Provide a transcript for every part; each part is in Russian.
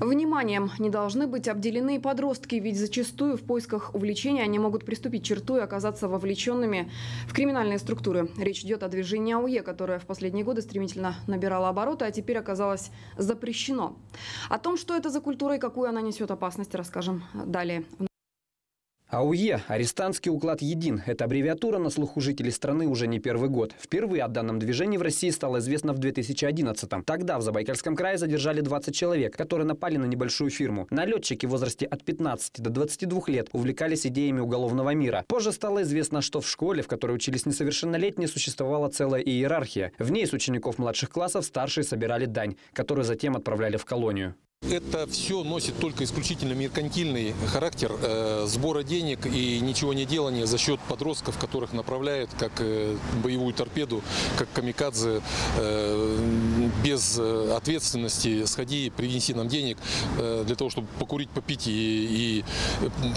Вниманием не должны быть обделены и подростки, ведь зачастую в поисках увлечения они могут приступить черту и оказаться вовлеченными в криминальные структуры. Речь идет о движении АУЕ, которое в последние годы стремительно набирало обороты, а теперь оказалось запрещено. О том, что это за культура и какую она несет опасность, расскажем далее АУЕ – арестантский уклад «Един». Это аббревиатура на слуху жителей страны уже не первый год. Впервые о данном движении в России стало известно в 2011-м. Тогда в Забайкальском крае задержали 20 человек, которые напали на небольшую фирму. Налетчики в возрасте от 15 до 22 лет увлекались идеями уголовного мира. Позже стало известно, что в школе, в которой учились несовершеннолетние, существовала целая иерархия. В ней с учеников младших классов старшие собирали дань, которую затем отправляли в колонию. Это все носит только исключительно меркантильный характер э, сбора денег и ничего не делания за счет подростков, которых направляют как э, боевую торпеду, как камикадзе, э, без ответственности сходи, принеси нам денег э, для того, чтобы покурить, попить и, и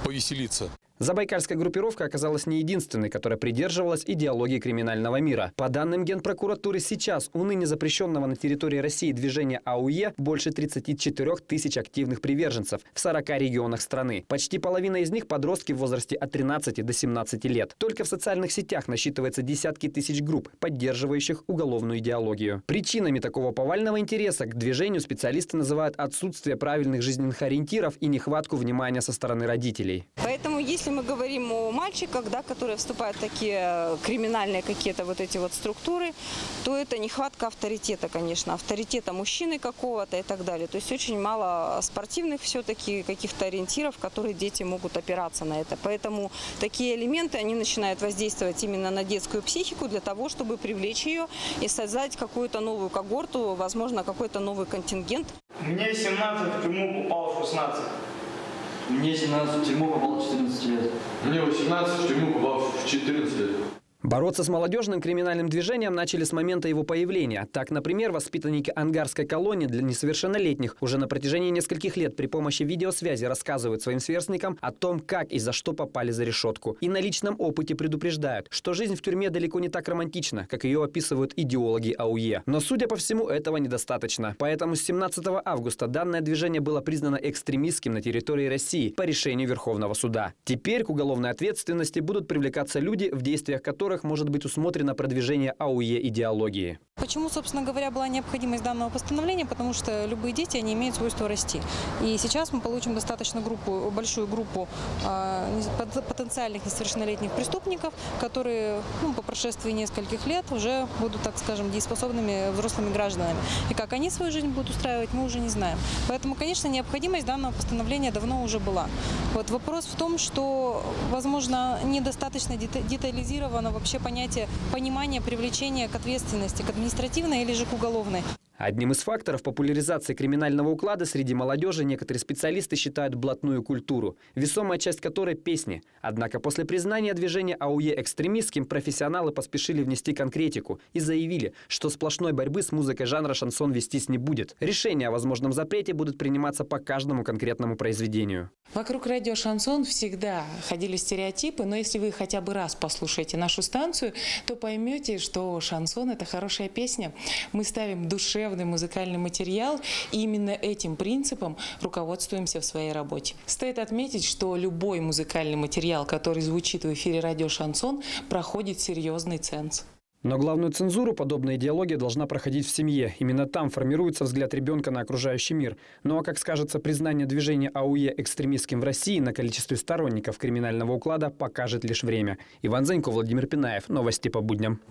повеселиться. Забайкальская группировка оказалась не единственной, которая придерживалась идеологии криминального мира. По данным Генпрокуратуры, сейчас у ныне запрещенного на территории России движения АУЕ больше 34 тысяч активных приверженцев в 40 регионах страны. Почти половина из них подростки в возрасте от 13 до 17 лет. Только в социальных сетях насчитывается десятки тысяч групп, поддерживающих уголовную идеологию. Причинами такого повального интереса к движению специалисты называют отсутствие правильных жизненных ориентиров и нехватку внимания со стороны родителей. Поэтому если мы говорим о мальчиках, да, которые вступают в такие криминальные какие-то вот эти вот структуры, то это нехватка авторитета, конечно, авторитета мужчины какого-то и так далее. То есть очень мало спортивных все-таки каких-то ориентиров, которые дети могут опираться на это. Поэтому такие элементы, они начинают воздействовать именно на детскую психику для того, чтобы привлечь ее и создать какую-то новую когорту, возможно, какой-то новый контингент. Мне 17, в тюрьму попал 16. Мне 17 в тюрьму попал 14 лет. Мне 18 в тюрьму попал в 14 лет. Бороться с молодежным криминальным движением начали с момента его появления. Так, например, воспитанники ангарской колонии для несовершеннолетних уже на протяжении нескольких лет при помощи видеосвязи рассказывают своим сверстникам о том, как и за что попали за решетку. И на личном опыте предупреждают, что жизнь в тюрьме далеко не так романтична, как ее описывают идеологи АУЕ. Но, судя по всему, этого недостаточно. Поэтому с 17 августа данное движение было признано экстремистским на территории России по решению Верховного суда. Теперь к уголовной ответственности будут привлекаться люди, в действиях которых которых может быть усмотрено продвижение АУЕ идеологии. Почему, собственно говоря, была необходимость данного постановления? Потому что любые дети, они имеют свойство расти. И сейчас мы получим достаточно группу, большую группу э, потенциальных несовершеннолетних преступников, которые ну, по прошествии нескольких лет уже будут, так скажем, дееспособными взрослыми гражданами. И как они свою жизнь будут устраивать, мы уже не знаем. Поэтому, конечно, необходимость данного постановления давно уже была. Вот вопрос в том, что, возможно, недостаточно детализировано вообще понятие понимания привлечения к ответственности, к административной или же к уголовной. Одним из факторов популяризации криминального уклада среди молодежи некоторые специалисты считают блатную культуру, весомая часть которой – песни. Однако после признания движения АУЕ экстремистским профессионалы поспешили внести конкретику и заявили, что сплошной борьбы с музыкой жанра шансон вестись не будет. Решения о возможном запрете будут приниматься по каждому конкретному произведению. Вокруг радио «Шансон» всегда ходили стереотипы, но если вы хотя бы раз послушаете нашу станцию, то поймете, что шансон – это хорошая песня. Мы ставим душевный музыкальный материал, и именно этим принципом руководствуемся в своей работе. Стоит отметить, что любой музыкальный материал, который звучит в эфире радио «Шансон», проходит серьезный ценз. Но главную цензуру подобная идеология должна проходить в семье. Именно там формируется взгляд ребенка на окружающий мир. Ну а как скажется, признание движения АУЕ экстремистским в России на количестве сторонников криминального уклада покажет лишь время. Иван Занько, Владимир Пинаев. Новости по будням.